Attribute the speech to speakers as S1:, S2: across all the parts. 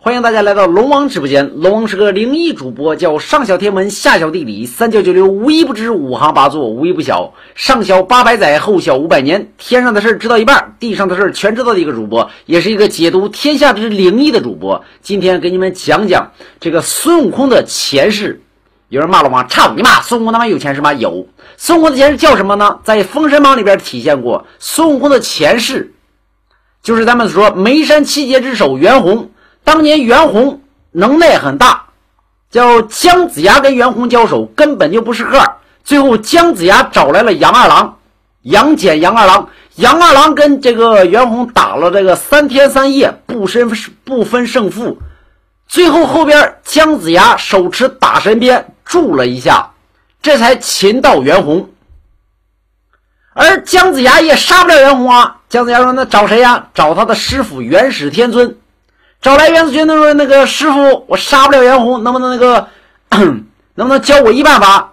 S1: 欢迎大家来到龙王直播间。龙王是个灵异主播，叫上晓天文，下晓地理，三教九流，无一不知，五行八作，无一不晓。上晓八百载，后晓五百年，天上的事知道一半，地上的事全知道的一个主播，也是一个解读天下之灵异的主播。今天给你们讲讲这个孙悟空的前世。有人骂龙王，操你妈！孙悟空他妈有前世吗？有。孙悟空的前世叫什么呢？在《封神榜》里边体现过。孙悟空的前世就是咱们说眉山七杰之首袁弘。当年袁弘能耐很大，叫姜子牙跟袁弘交手根本就不是个儿。最后姜子牙找来了杨二郎，杨戬、杨二郎，杨二郎跟这个袁弘打了这个三天三夜，不分不分胜负。最后后边姜子牙手持打神鞭助了一下，这才擒到袁弘。而姜子牙也杀不了袁弘啊！姜子牙说：“那找谁呀？找他的师傅元始天尊。”找来元始天尊说：“那个师傅，我杀不了袁弘，能不能那个，能不能教我一办法？”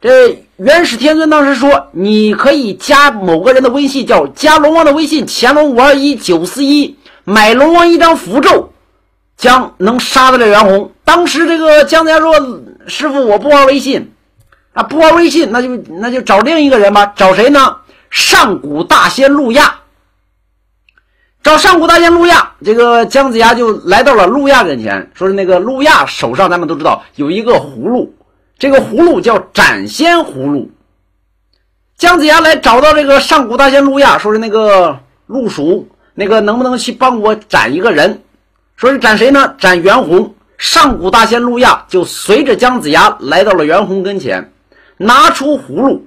S1: 这元始天尊当时说：“你可以加某个人的微信，叫加龙王的微信，乾隆五二一九四一，买龙王一张符咒，将能杀得了袁弘。”当时这个姜子牙说：“师傅，我不玩微信啊，不玩微信，那就那就找另一个人吧。找谁呢？上古大仙路亚。”找上古大仙路亚，这个姜子牙就来到了路亚跟前，说是那个路亚手上，咱们都知道有一个葫芦，这个葫芦叫斩仙葫芦。姜子牙来找到这个上古大仙路亚，说是那个路鼠，那个能不能去帮我斩一个人？说是斩谁呢？斩袁弘。上古大仙路亚就随着姜子牙来到了袁弘跟前，拿出葫芦，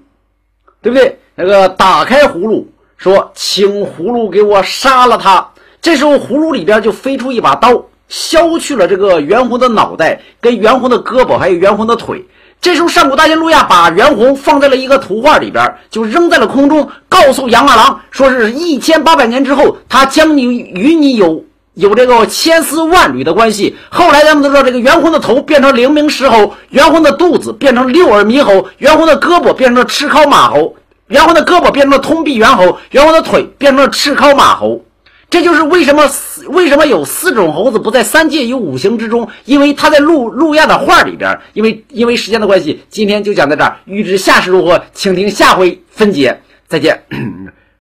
S1: 对不对？那个打开葫芦。说，请葫芦给我杀了他。这时候，葫芦里边就飞出一把刀，削去了这个袁弘的脑袋、跟袁弘的胳膊，还有袁弘的腿。这时候，上古大仙路亚把袁弘放在了一个图画里边，就扔在了空中，告诉杨二郎，说是一千八百年之后，他将你与你有有这个千丝万缕的关系。后来，咱们都知道，这个袁弘的头变成灵明石猴，袁弘的肚子变成六耳猕猴，袁弘的胳膊变成了赤尻马猴。袁弘的胳膊变成了通臂猿猴，袁弘的腿变成了赤尻马猴，这就是为什么为什么有四种猴子不在三界与五行之中，因为他在路路亚的画里边。因为因为时间的关系，今天就讲到这儿。欲知下世如何，请听下回分解。再见。